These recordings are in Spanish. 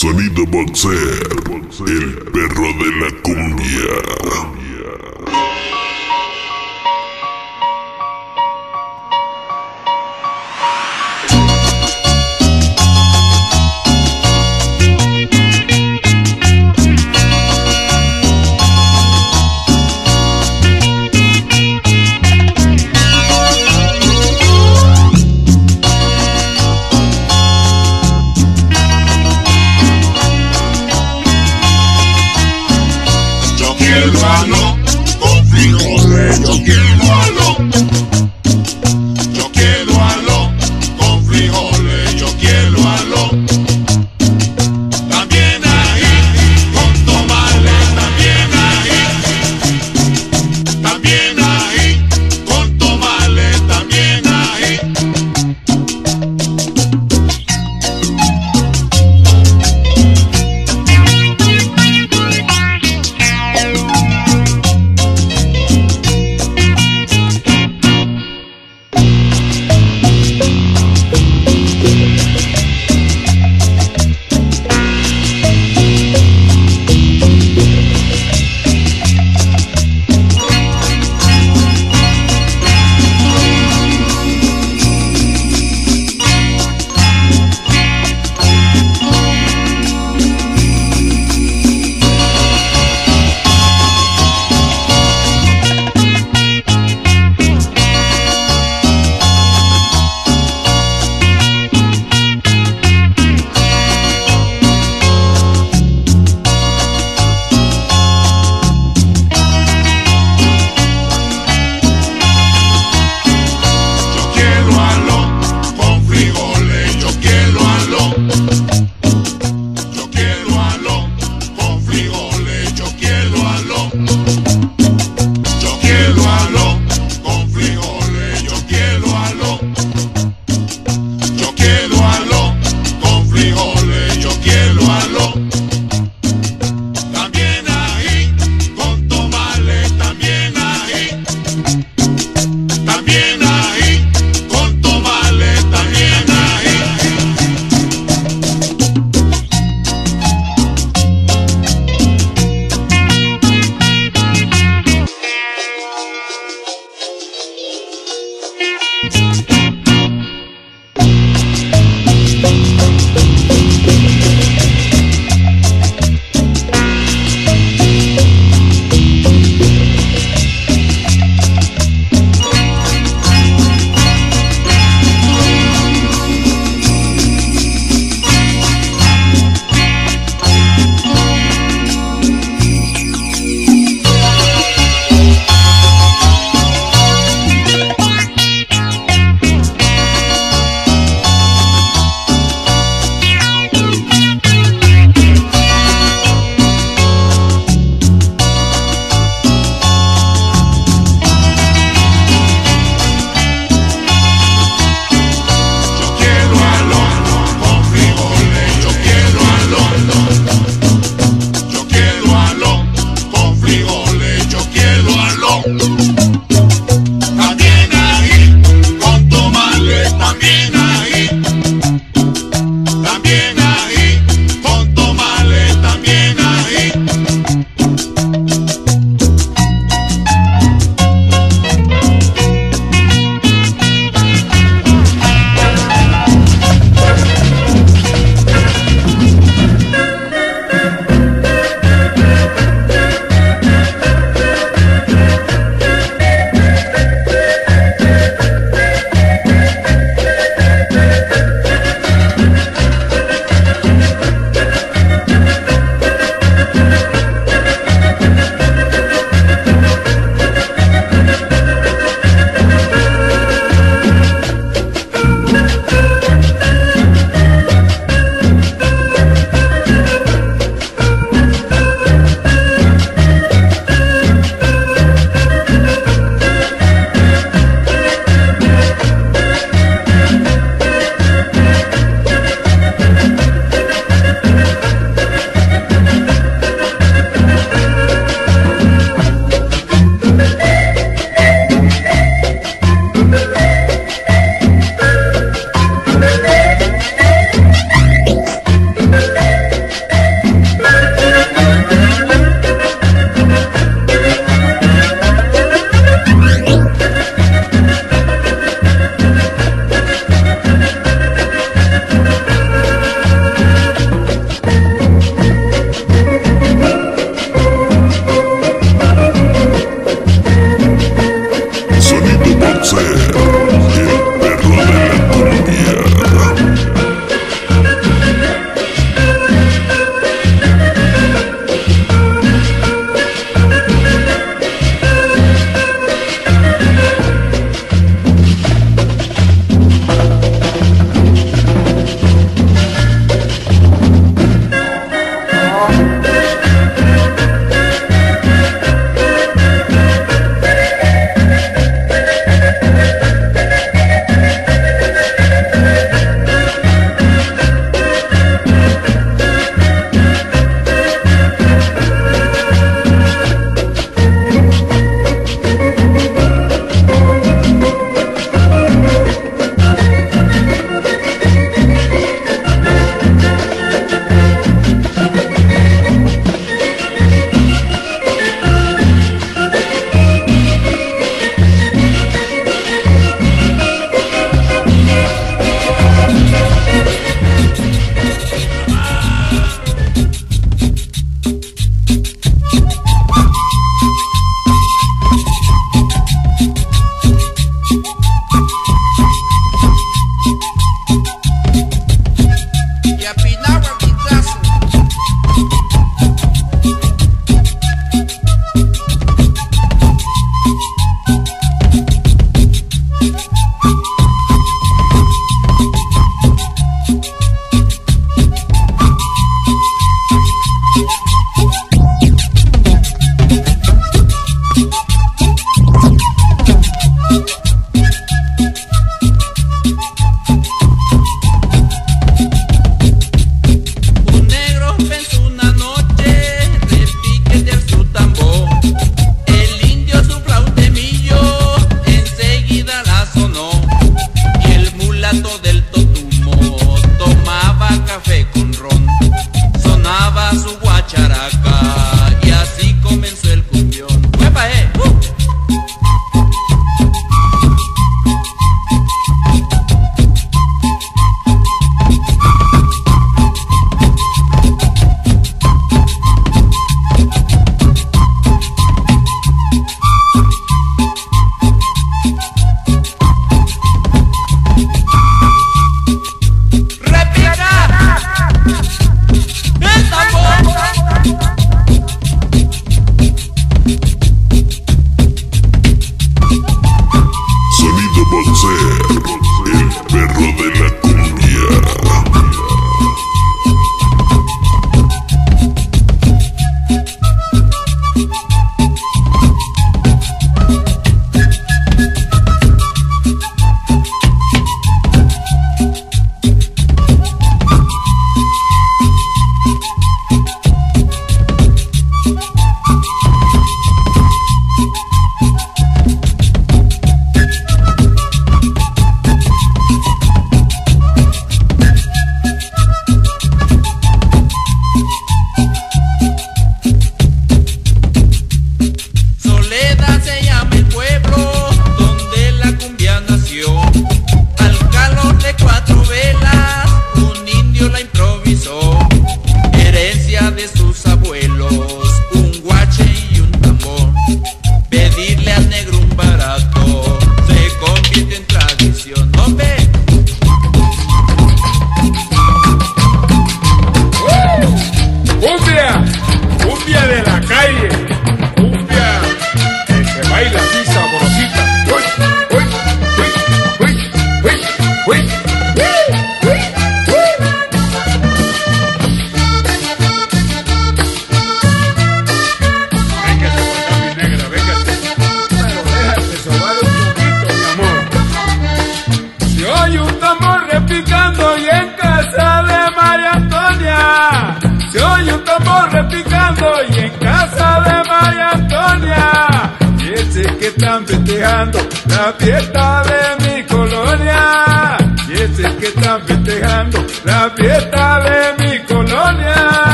Sonido Boxer, el perro de la cumbia.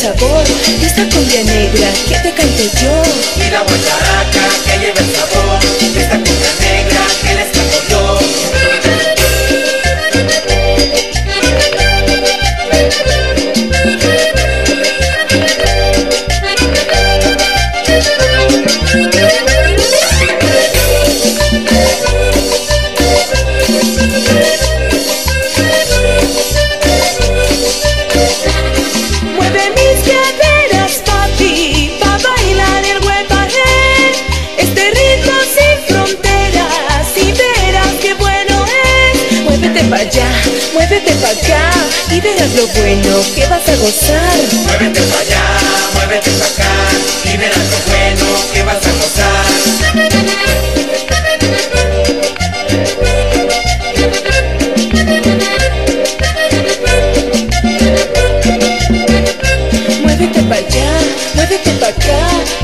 Sabor esta cumbia negra que te canto yo. Y la guacharaca que lleva el sabor esta cumbia negra muévete pa' acá, y verás lo bueno que vas a gozar. Muévete para allá, muévete para acá y verás lo bueno que vas a gozar. Muévete pa' allá, muévete pa' acá,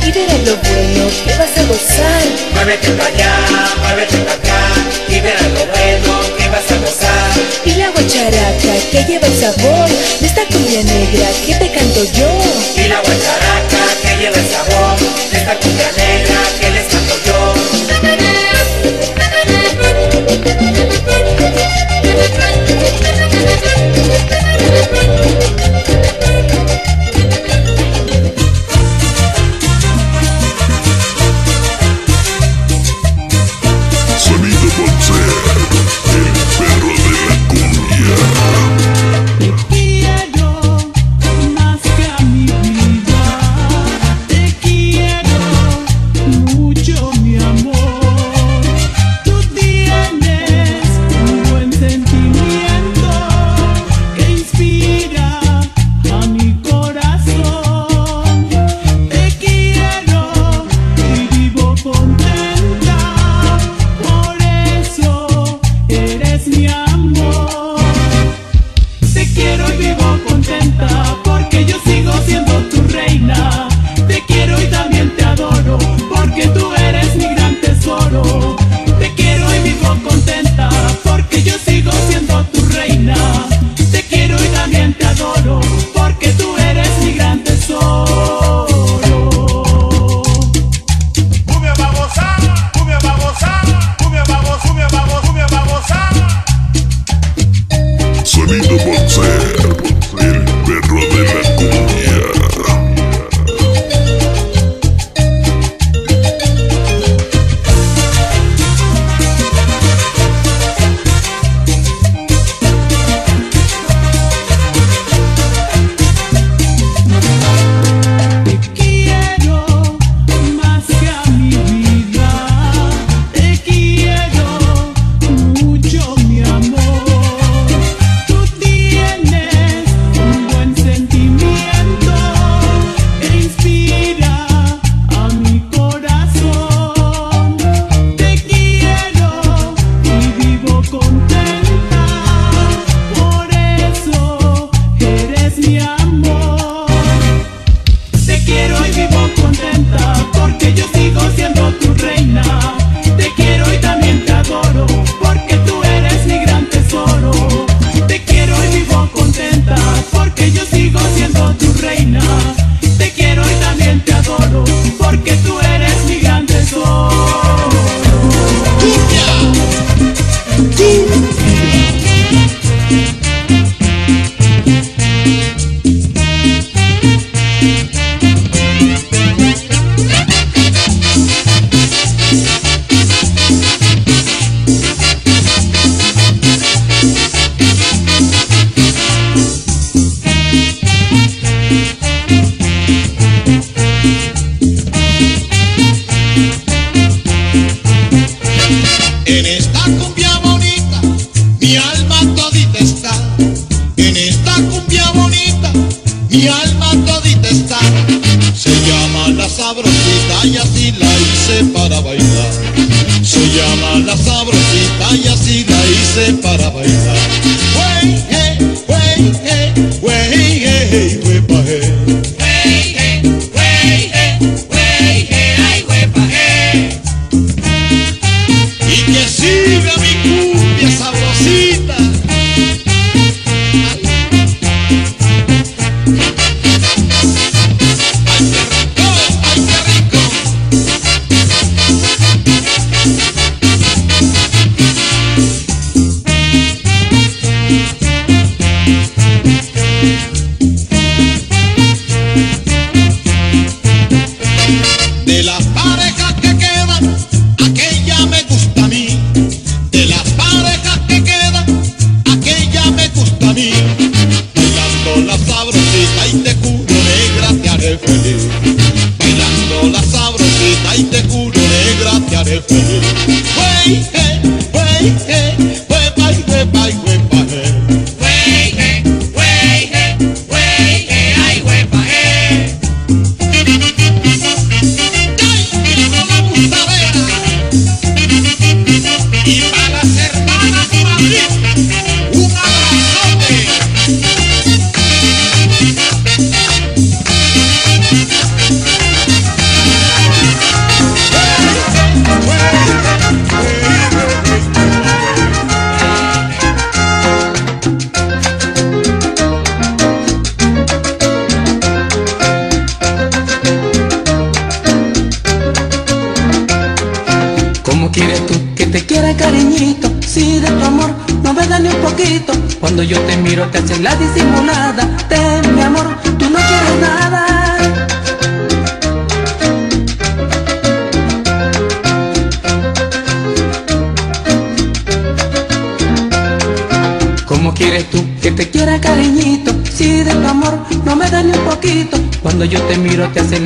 y verás lo bueno que vas a gozar. Muévete para allá, muévete para acá y verás lo bueno guacharaca que lleva el sabor de esta cumbia negra que te canto yo. Y la guacharaca que lleva el sabor de esta cumbia negra que yo te miro te acelero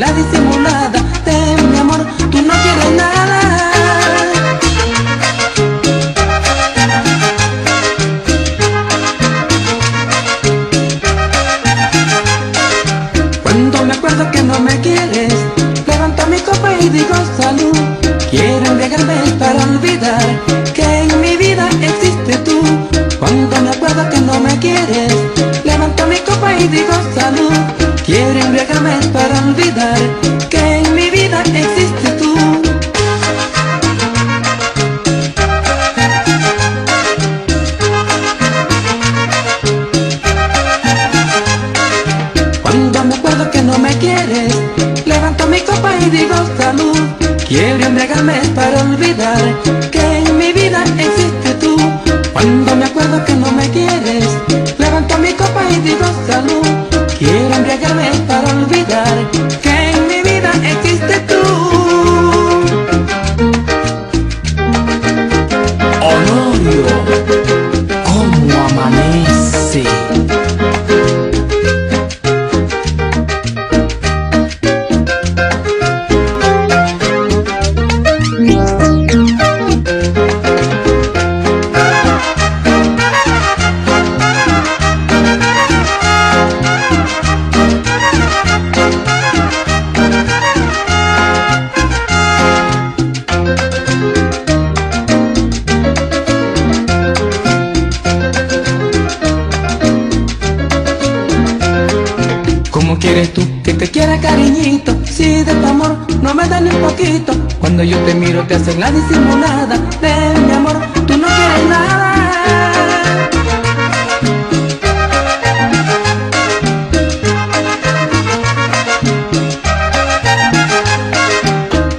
Cuando yo te miro te hacen la disimulada Ven mi amor, tú no quieres nada.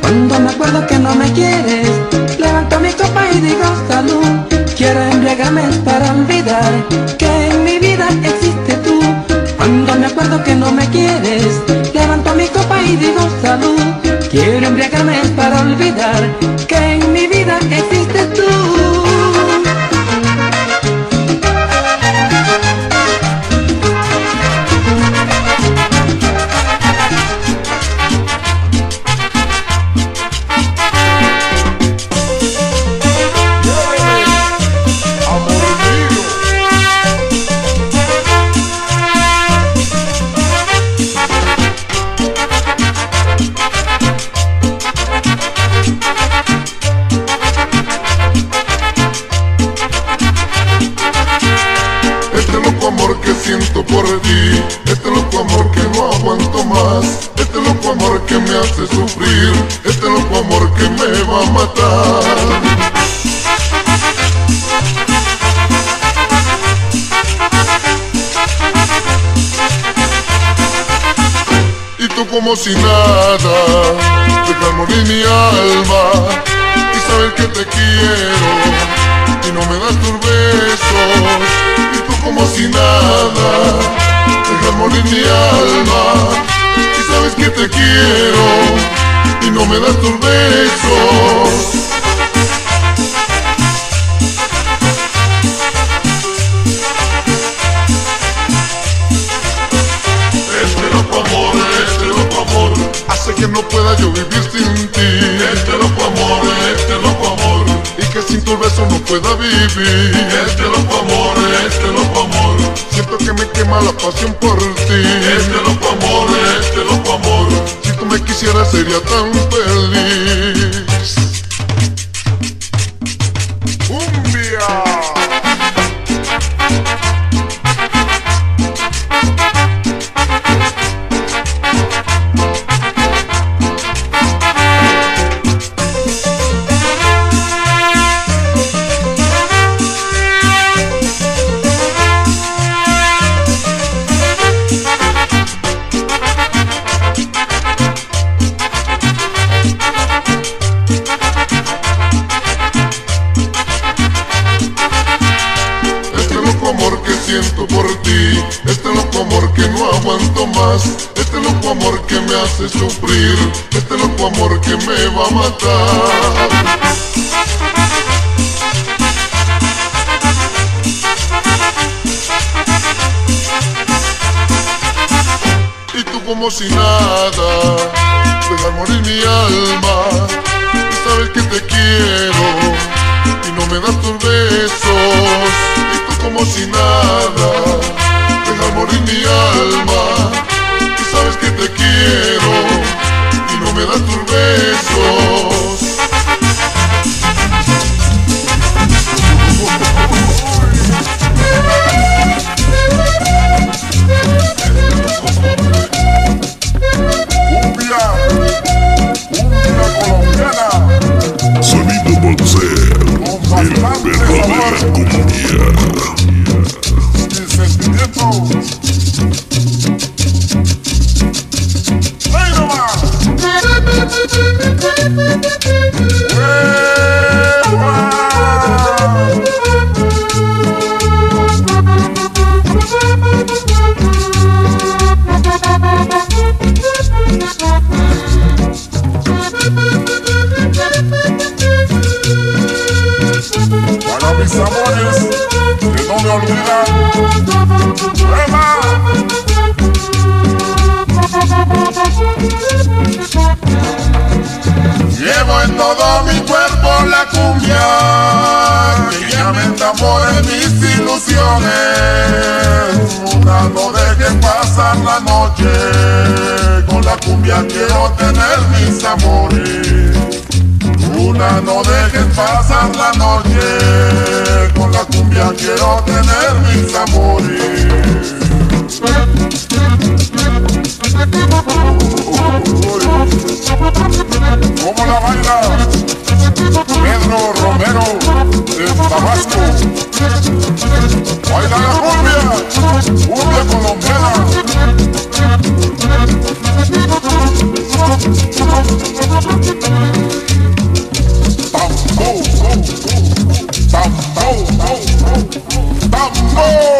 Cuando me acuerdo que no me quieres Levanto mi copa y digo salud Quiero embriagarme para olvidar Que en mi vida existe tú Cuando me acuerdo que no me quieres Levanto mi copa y digo salud tú como si nada, dejar morir mi alma y sabes que te quiero y no me das tus besos. Y tú como si nada, dejar morir mi alma y sabes que te quiero y no me das tus besos. Que no pueda yo vivir sin ti. Este loco amor, este loco amor. Y que sin tu beso no pueda vivir. Este loco amor, este loco amor. Siento que me quema la pasión por ti. Este loco amor, este loco amor. Si tú me quisieras sería tan feliz siento por ti. Este loco amor que no aguanto más. Este loco amor que me hace sufrir. Este loco amor que me va a matar. Y tú como si nada Dejar morir mi alma. Y sabes que te quiero Y no me das tus besos como si nada. Dejar morir mi alma Y sabes que te quiero Y no me das tus besos. Sonido Boxer, el perro de la cumbia. Mis amores que no me olvidan. ¡Eva! Llevo en todo mi cuerpo la cumbia que llamen tambores mis ilusiones. Una no deje pasar la noche, con la cumbia quiero tener mis amores. No dejes pasar la noche, con la cumbia quiero tener mis amores. ¿Cómo la baila? Pedro Romero de Tabasco. Baila la cumbia, cumbia colombiana. Oh!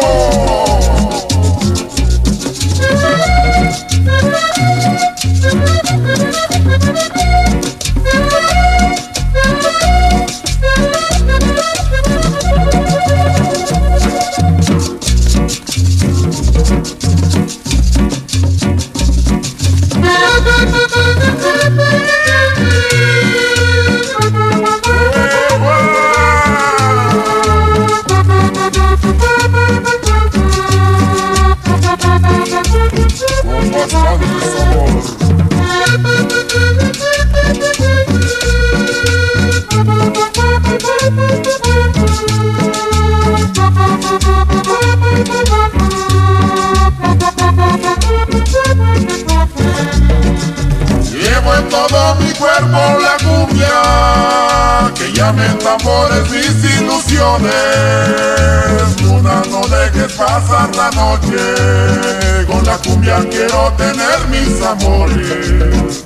tener mis amores.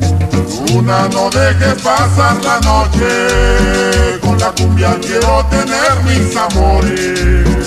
Una no deje pasar la noche, con la cumbia quiero tener mis amores.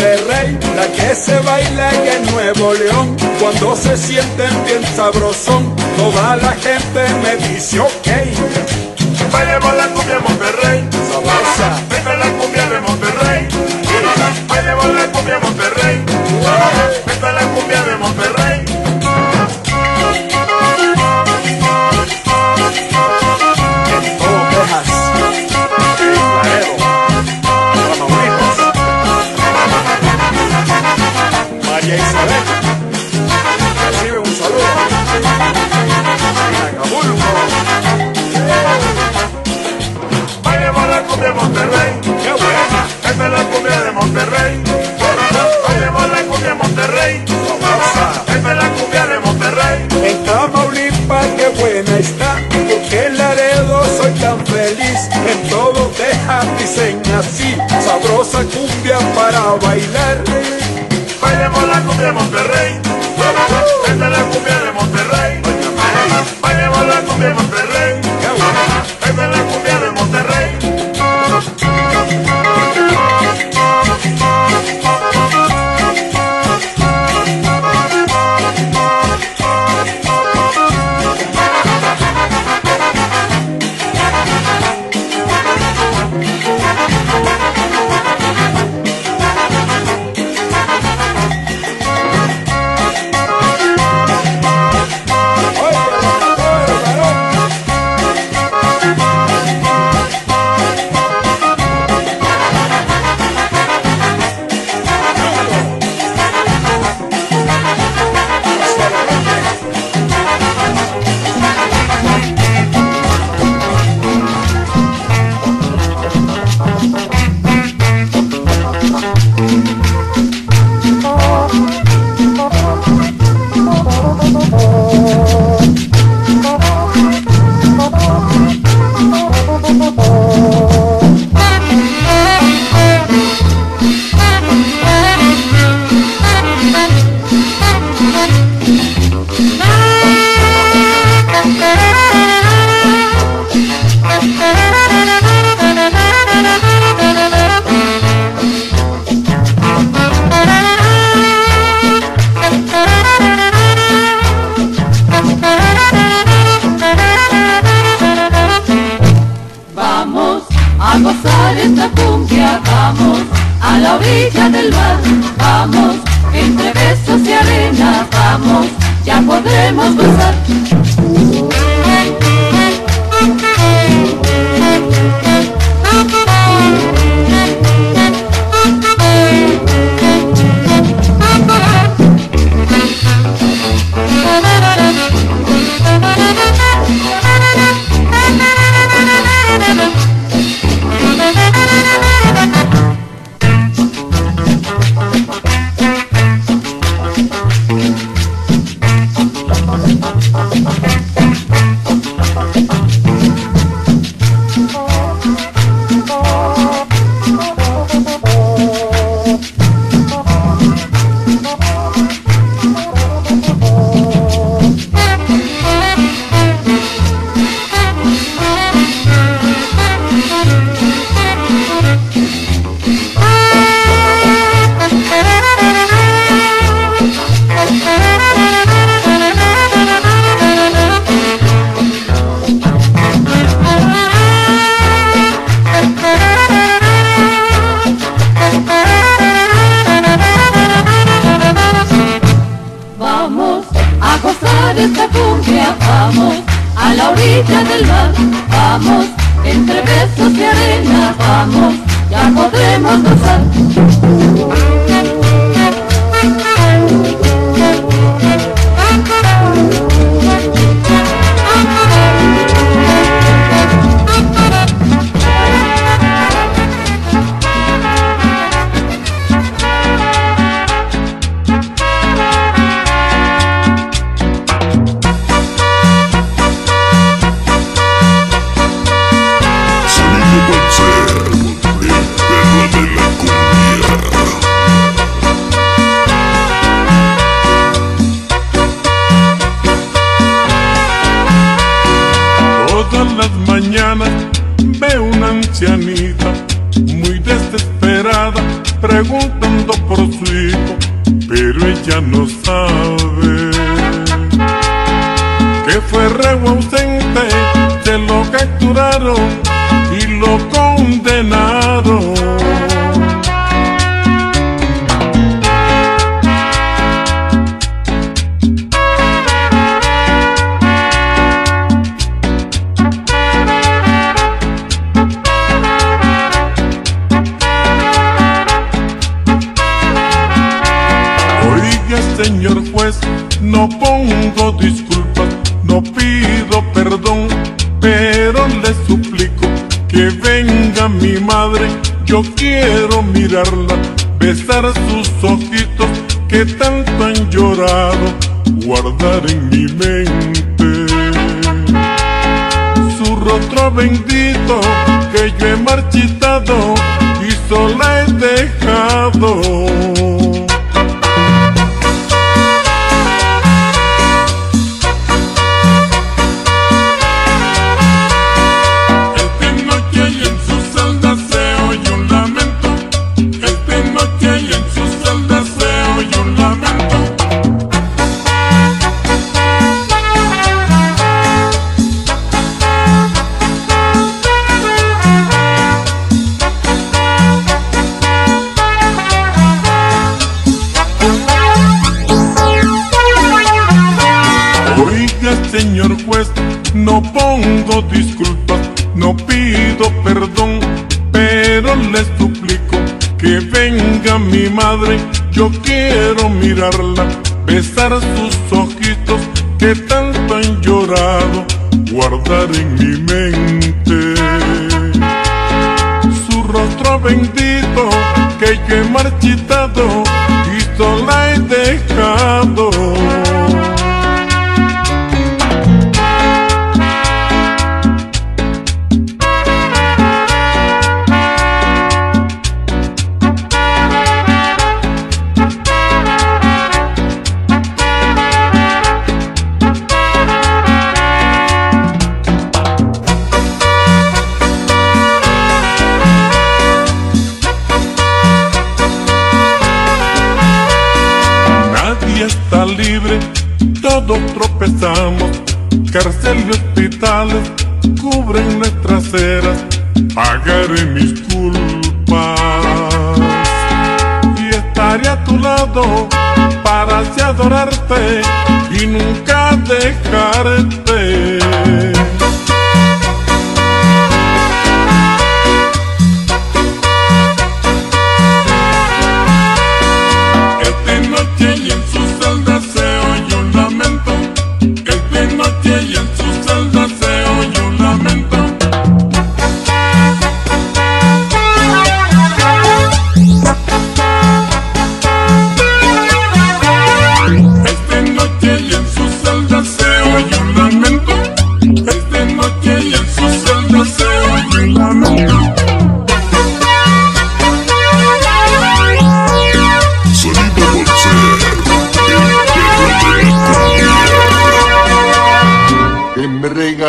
Este Monterrey, la que se baila en el Nuevo León, cuando se sienten bien sabrosón, toda la gente me dice ok. Bailemos la cumbia de Monterrey, sabrosa, venga la cumbia de Monterrey, bailemos la cumbia de Monterrey, venga la así, sabrosa cumbia para bailar. Bailemos la cumbia Monterrey. quiero mirarla, besar sus ojitos que tanto han llorado, guardar en mi mente su rostro bendito que yo he marchitado y sola he dejado. disculpas, no pido perdón, pero les suplico que venga mi madre, yo quiero mirarla, besar sus ojitos que tanto han llorado, guardar en mi mente su rostro bendito que yo he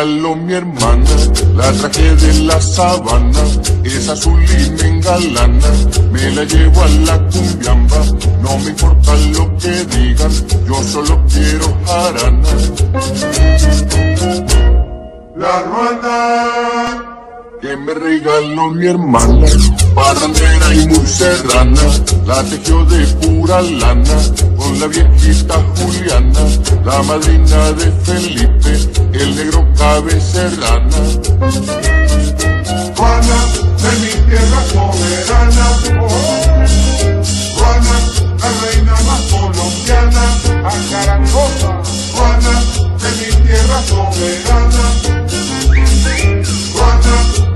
regaló mi hermana, la traje de la sabana, es azul y me engalana, me la llevo a la cumbiamba, no me importa lo que digan, yo solo quiero jarana. La ruana que me regaló mi hermana, parrandera y muy serrana, la tejió de pura lana, con la viejita Juliana, la madrina de Felipe, el negro cabecerrana. Juana de mi tierra soberana, Juana, la reina más colombiana, acarangosa, Juana de mi tierra soberana. Juana,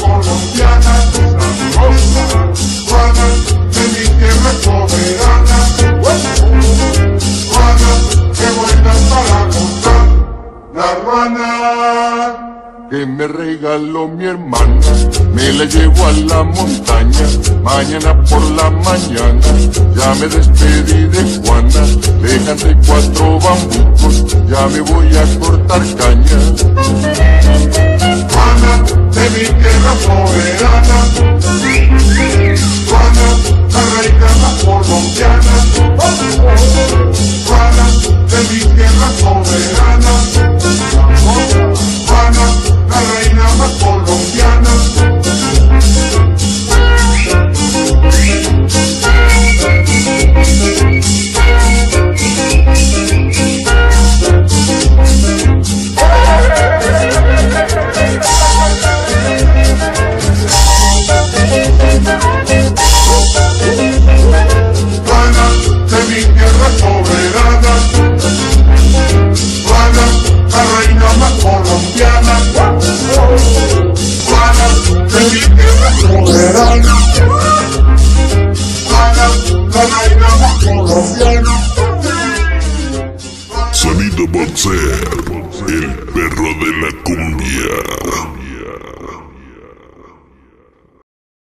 colombiana. Sabrosa. Juana, de mi tierra soberana. Juana, qué buena para contar. La ruana que me regaló mi hermana, me la llevo a la montaña, mañana por la mañana, ya me despedí de Juana, le canté cuatro bambucos, ya me voy a cortar caña. Juana, de mi tierra soberana, Juana, reina más colombiana, Juana, de mi tierra soberana, Juana, la reina más colombiana. Juana, Boxer, el perro de la cumbia.